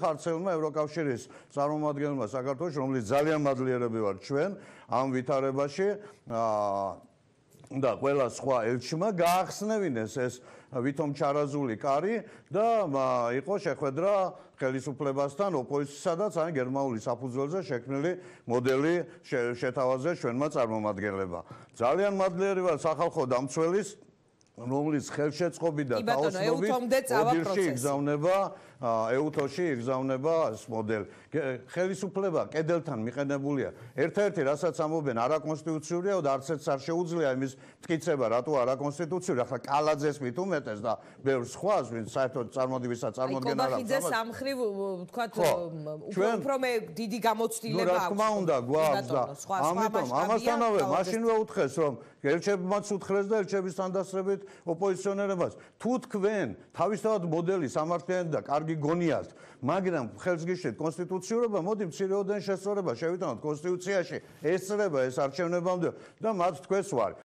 ხარცელმა ევროკავშირის წარმომადგენელმა საქართველოს რომელიც ძალიან მადლიერები ვართ ჩვენ ამ ვითარებაში და ყველა სხვა ელჩმა გაახსნევინეს ეს ვითომ ჩარაზული კარი და იყო შეხვედრა ხელისუფლებასთან ოპოზიციისა და ძალიან გერმანული საფუძველზე შექმნილი მოდელი შეთავაზეს ჩვენმა წარმომადგენლებმა. ძალიან მადლიერი ვარ სახალხო დამცველის რომლის ხელშეწყობი და თაოსნობით ოდირში იგზავნება ეუთოში იგზავნება ეს მოდელი. ხელისუფლება კედელთან მიყენებულია. ერთ-ერთი რასაც ამობენ არაკონსტიტუციურია და არც ერთს არ შეუძლია იმის მტკიცება, რატო არაკონსტიტუციური. ახლა კალაძეს მით უმეტეს და ბევრ სხვას, ვინც საერთოდ წარმოდივისა წარმოადგენა რა. აი, კობახიძე სამხრივ თქვათ უფრო მე დიდი გამოცდილება აქვს. ნუ რა თქმა უნდა, გვაქვს და ამიტომ ამასთანავე მაშინვე უთხრეს რომ ელჩებმაც უთხრეს და ელჩებისთან დასწრებით ოპოზიციონერებს თუ თქვენ თავისთავად მოდელი სამართლიანი და კარგი გონიათ, მაგრამ ხელს გიშლით კონსტიტუციურობა, მოდი მცირეოდენ შესწორება შევიტანოთ კონსტიტუციაში, ესწრება ეს არჩევნებამდე და მათ თქვენს ვარ.